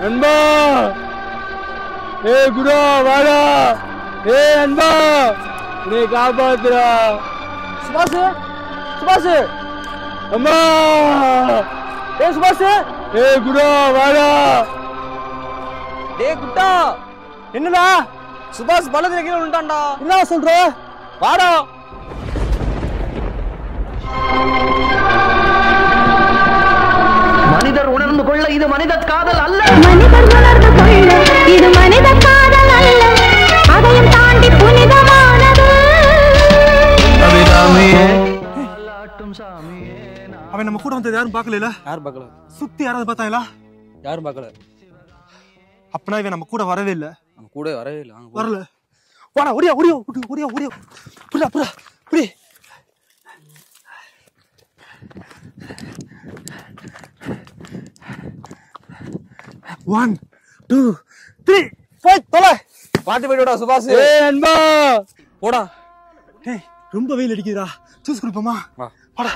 அன்பா ஏ குரு வாடா! ஏ அன்பா நீ காப்பாத்துறா! சுபாஷ் சுபாஷ் அம்மா ஏ சுபாஷ் ஏ குரு வாடா! டேய் குட்டா! என்னடா? சுபாஷ் பள்ளத்துல கீழே விழுந்தான்டா என்ன சொல்ற? வாடா! கொள்ள இது மனித காதல் அல்ல. மனிதர் உணர்ந்து கொள்ள இது மனித காதல் அல்ல. அதையும் தாண்டி புனிதமானது. அவன் நம்ம கூட வந்தது யாரும் பார்க்கல யாரும் பார்க்கல. சுத்தி யாராவது பார்த்தாங்களா? யாரும் பார்க்கல. அப்பனா இவன் நம்ம கூட வரவே இல்ல. நம்ம கூட வரவே இல்லை. வரல. வாடா ஓடியா ஓடியா ஓடி- ஓடியா ஓடியா. புடா ஒன் டூ த்ரீ போய் தொலை. பாத்து போயிடுடா சுபாஷ். ஏ அன்பா. போடா. ஏய் ரொம்ப வெயில் அடிக்குதுடா. ஜூஸ் குடிப்போமா. வாடா.